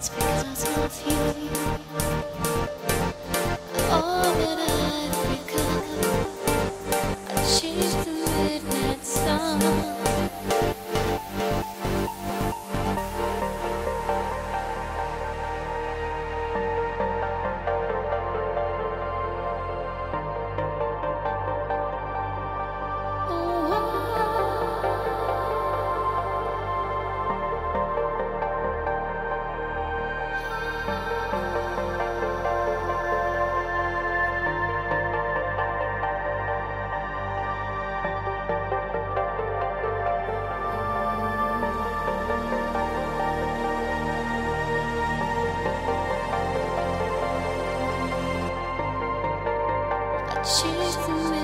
It's because of you. All that I've become, I the midnight sun. 幸福没